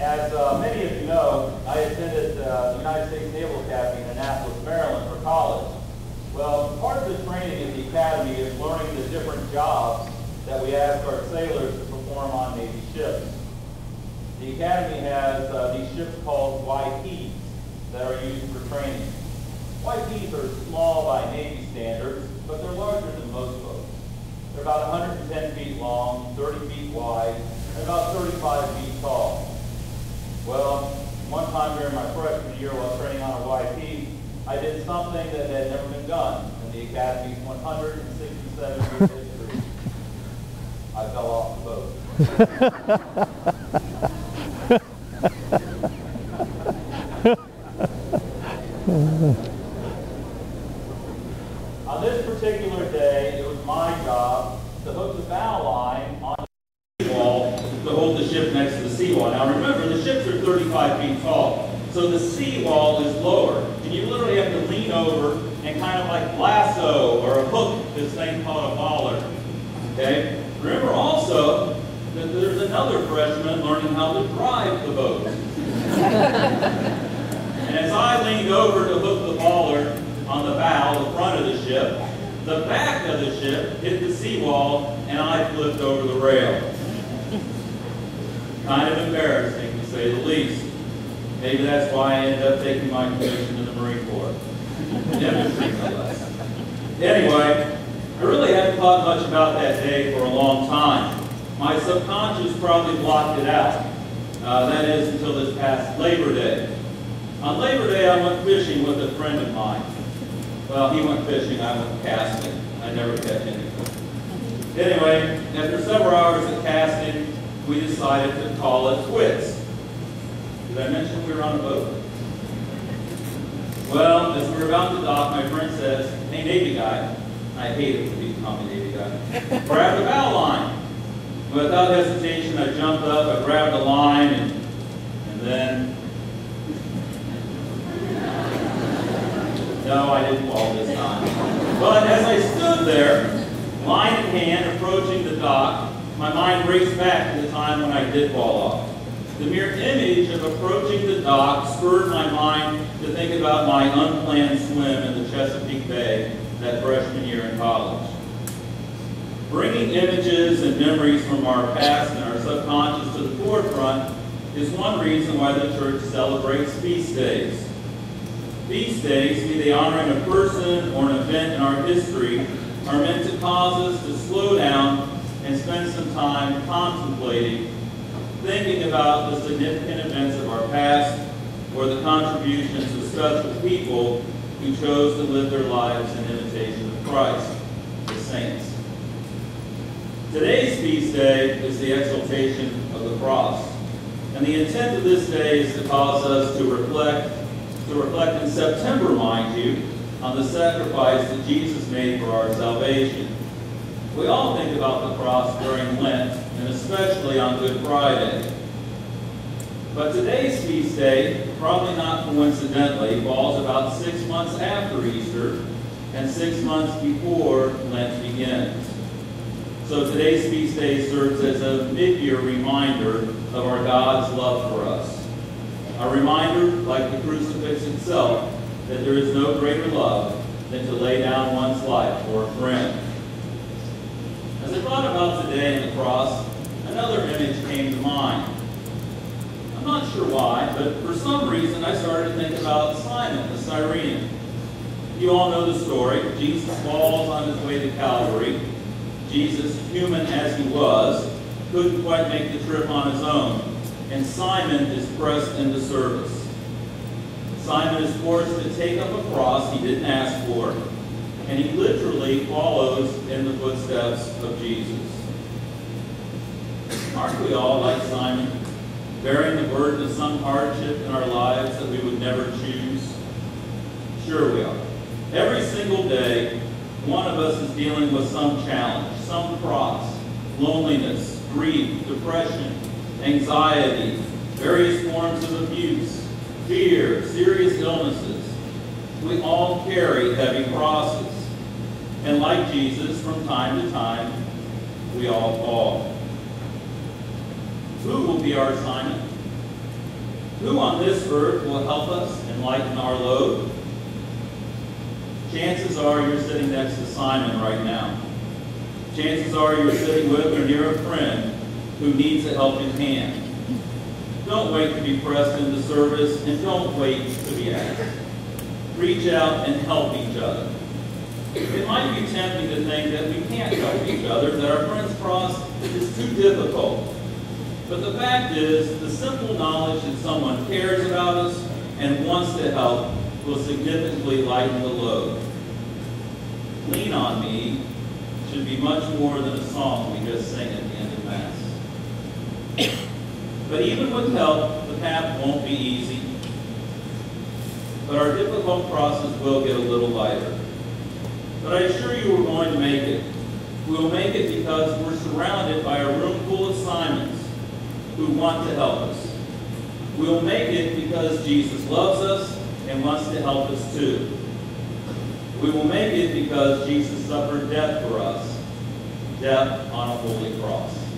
As uh, many of you know, I attended uh, the United States Naval Academy in Annapolis, Maryland for college. Well, part of the training at the Academy is learning the different jobs that we ask our sailors to perform on Navy ships. The Academy has uh, these ships called YPs that are used for training. YPs are small by Navy standards, but they're larger than most boats. They're about 110 feet long, 30 feet wide, and about 35 feet tall. Well, um, one time during my freshman year while training on a YP, I did something that had never been done in the Academy's 167 year history. I fell off the boat. On this particular day, it was my job to hook the bow line on the seawall to hold the ship next to the seawall. Now remember, the ships are 35 feet tall, so the seawall is lower, and you literally have to lean over and kind of like lasso or a hook this thing called a bollard. Okay? Remember also that there's another freshman learning how to drive the boat. and as I leaned over to hook the bollard on the bow, the front of the ship. The back of the ship hit the seawall, and I flipped over the rail. Kind of embarrassing, say the least. Maybe that's why I ended up taking my commission in the Marine Corps. Anyway, I really hadn't thought much about that day for a long time. My subconscious probably blocked it out. Uh, that is until this past Labor Day. On Labor Day, I went fishing with a friend of mine. Well, he went fishing, I went casting. I never catch anything. Anyway, after several hours of casting, we decided to call it quits. Did I mention we were on a boat? Well, as we were about to dock, my friend says, hey, Navy guy, I hate it when people call me Navy guy, grab the bow line. Without hesitation, I jumped up, I grabbed the line, and, and then No, I didn't fall this time. But as I stood there, line in hand, approaching the dock, my mind raced back to the time when I did fall off. The mere image of approaching the dock spurred my mind to think about my unplanned swim in the Chesapeake Bay that freshman year in college. Bringing images and memories from our past and our subconscious to the forefront is one reason why the church celebrates feast days. Feast days, be they honoring a person or an event in our history, are meant to cause us to slow down and spend some time contemplating, thinking about the significant events of our past or the contributions of special people who chose to live their lives in imitation of Christ, the saints. Today's feast day is the exaltation of the cross. And the intent of this day is to cause us to reflect to reflect in September, mind you, on the sacrifice that Jesus made for our salvation. We all think about the cross during Lent, and especially on Good Friday. But today's feast day, probably not coincidentally, falls about six months after Easter and six months before Lent begins. So today's feast day serves as a mid-year reminder of our God's love for us. A reminder, like the crucifix itself, that there is no greater love than to lay down one's life for a friend. As I thought about today and the cross, another image came to mind. I'm not sure why, but for some reason I started to think about Simon the Cyrene. You all know the story. Jesus falls on his way to Calvary. Jesus, human as he was, couldn't quite make the trip on his own and Simon is pressed into service. Simon is forced to take up a cross he didn't ask for, and he literally follows in the footsteps of Jesus. Aren't we all like Simon, bearing the burden of some hardship in our lives that we would never choose? Sure we are. Every single day, one of us is dealing with some challenge, some cross, loneliness, grief, depression, anxiety, various forms of abuse, fear, serious illnesses. We all carry heavy crosses. And like Jesus, from time to time, we all fall. Who will be our Simon? Who on this earth will help us and lighten our load? Chances are you're sitting next to Simon right now. Chances are you're sitting with or near a friend who needs a helping hand. Don't wait to be pressed into service and don't wait to be asked. Reach out and help each other. It might be tempting to think that we can't help each other, that our friend's cross is too difficult. But the fact is, the simple knowledge that someone cares about us and wants to help will significantly lighten the load. Lean on me should be much more than a song we just sing at the end of Mass. But even with help, the path won't be easy. But our difficult crosses will get a little lighter. But I assure you we're going to make it. We will make it because we're surrounded by a room who want to help us. We will make it because Jesus loves us and wants to help us too. We will make it because Jesus suffered death for us, death on a holy cross.